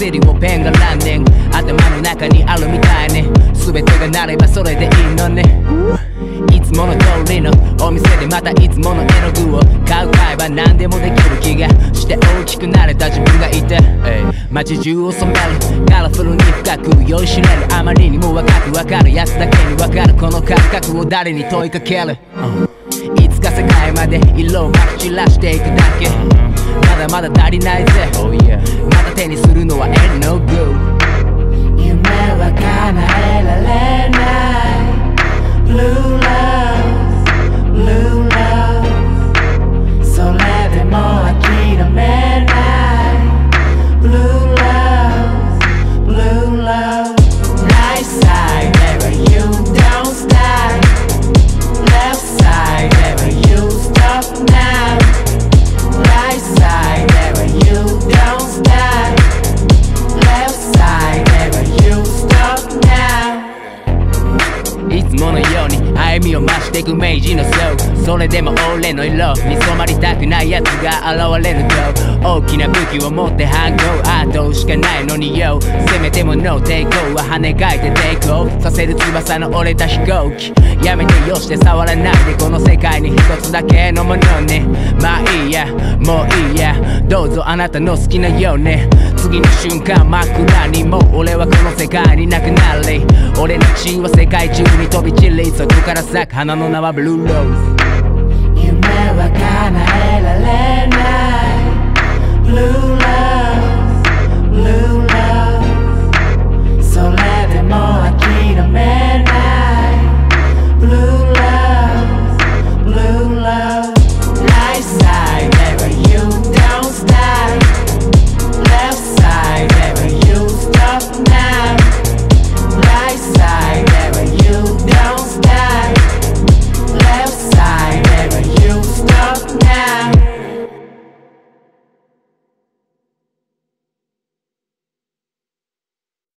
に絵を描くアレスタウンからセリをペンがランデング頭の中にあるみたいね全てがなればそれでいいのねいつもの通りのお店でまたいつもの絵の具を買う買えば何でもできる気がして大きくなれた自分がいて街中を染めるカラフルに深く酔いしれるあまりにも若くわかるやつだけにわかるこの感覚を誰に問いかける、いつか世界まで色をまき散らしていくだけまだまだ足りないぜ、歩みを増してく明治の層。それでも俺の色に染まりたくない奴が現れると大きな武器を持って反抗アー。トしかないのによ。せめてもの抵抗は跳ね返って抵抗。させる翼の折れた飛行機やめてよして触らないでこの世界に一つだけのものね。いやもういいや。どうぞあなたの好きなようね。次の瞬間枕にも俺はこの世界になくなり俺の血は世界中に飛び散りそこから咲く花の名はブルーローズ。夢は叶